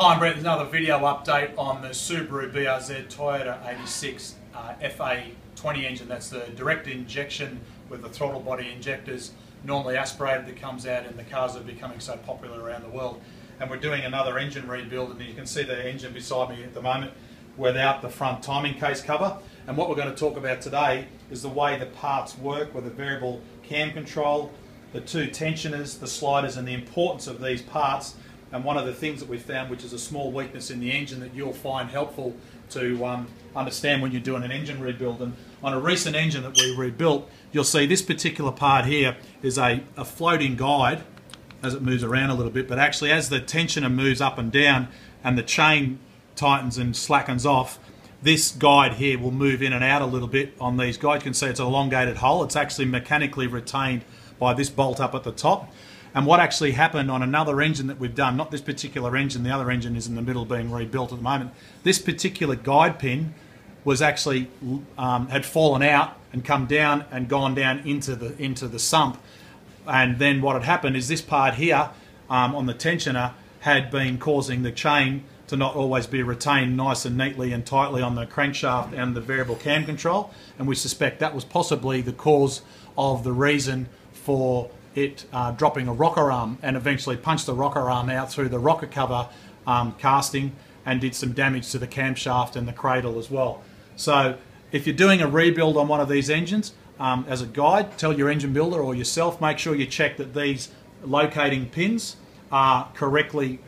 Hi, I'm Brett. There's another video update on the Subaru BRZ Toyota 86 uh, FA20 engine. That's the direct injection with the throttle body injectors, normally aspirated that comes out in the cars that are becoming so popular around the world. And we're doing another engine rebuild, and you can see the engine beside me at the moment without the front timing case cover. And what we're going to talk about today is the way the parts work with the variable cam control, the two tensioners, the sliders, and the importance of these parts and one of the things that we found, which is a small weakness in the engine that you'll find helpful to um, understand when you're doing an engine rebuild. And on a recent engine that we rebuilt, you'll see this particular part here is a, a floating guide as it moves around a little bit, but actually as the tensioner moves up and down and the chain tightens and slackens off, this guide here will move in and out a little bit on these guides. You can see it's an elongated hole. It's actually mechanically retained by this bolt up at the top. And what actually happened on another engine that we've done, not this particular engine, the other engine is in the middle being rebuilt at the moment. This particular guide pin was actually um, had fallen out and come down and gone down into the into the sump. And then what had happened is this part here um, on the tensioner had been causing the chain to not always be retained nice and neatly and tightly on the crankshaft and the variable cam control. And we suspect that was possibly the cause of the reason for it uh, dropping a rocker arm and eventually punched the rocker arm out through the rocker cover um, casting and did some damage to the camshaft and the cradle as well. So if you're doing a rebuild on one of these engines, um, as a guide, tell your engine builder or yourself, make sure you check that these locating pins are correctly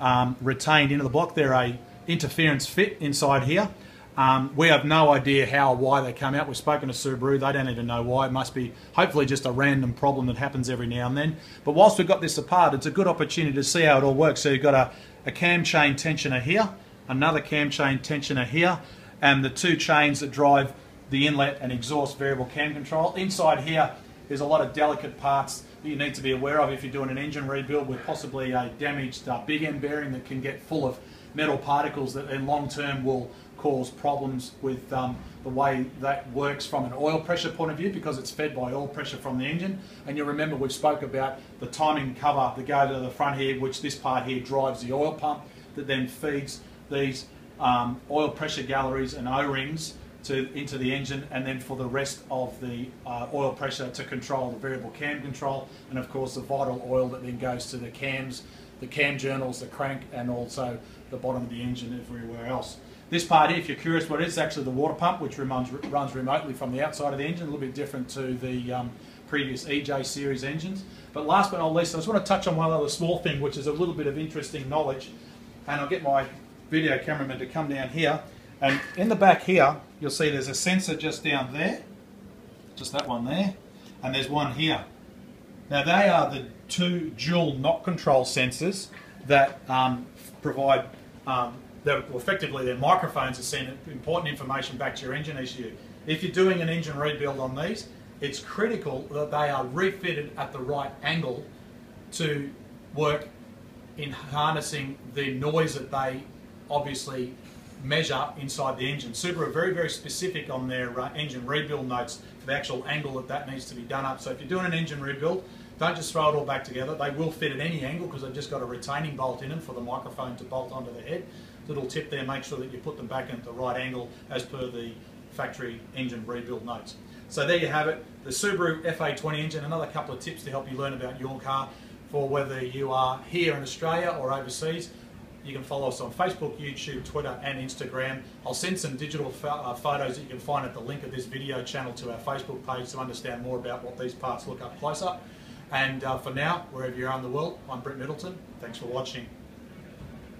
um, retained into the block. They're a interference fit inside here. Um, we have no idea how or why they come out. We've spoken to Subaru. They don't even know why. It must be hopefully just a random problem that happens every now and then. But whilst we've got this apart, it's a good opportunity to see how it all works. So you've got a, a cam chain tensioner here, another cam chain tensioner here, and the two chains that drive the inlet and exhaust variable cam control. Inside here there's a lot of delicate parts that you need to be aware of if you're doing an engine rebuild with possibly a damaged uh, big end bearing that can get full of metal particles that in long term will cause problems with um, the way that works from an oil pressure point of view because it's fed by oil pressure from the engine. And you'll remember we spoke about the timing cover that go to the front here, which this part here drives the oil pump that then feeds these um, oil pressure galleries and O-rings to, into the engine and then for the rest of the uh, oil pressure to control the variable cam control and of course the vital oil that then goes to the cams, the cam journals, the crank and also the bottom of the engine everywhere else. This part if you're curious what it is, actually the water pump, which runs, runs remotely from the outside of the engine, a little bit different to the um, previous EJ series engines. But last but not least, I just want to touch on one other small thing, which is a little bit of interesting knowledge. And I'll get my video cameraman to come down here. And in the back here, you'll see there's a sensor just down there, just that one there, and there's one here. Now they are the two dual knock control sensors that um, provide um, they're, effectively their microphones are sending important information back to your engine ECU. If you're doing an engine rebuild on these, it's critical that they are refitted at the right angle to work in harnessing the noise that they obviously measure inside the engine. Subaru are very, very specific on their uh, engine rebuild notes for the actual angle that that needs to be done up. So if you're doing an engine rebuild, don't just throw it all back together. They will fit at any angle because they've just got a retaining bolt in them for the microphone to bolt onto the head little tip there, make sure that you put them back at the right angle as per the factory engine rebuild notes. So there you have it, the Subaru FA20 engine, another couple of tips to help you learn about your car for whether you are here in Australia or overseas. You can follow us on Facebook, YouTube, Twitter and Instagram. I'll send some digital uh, photos that you can find at the link of this video channel to our Facebook page to understand more about what these parts look up close up. And uh, for now, wherever you are in the world, I'm Brett Middleton. Thanks for watching.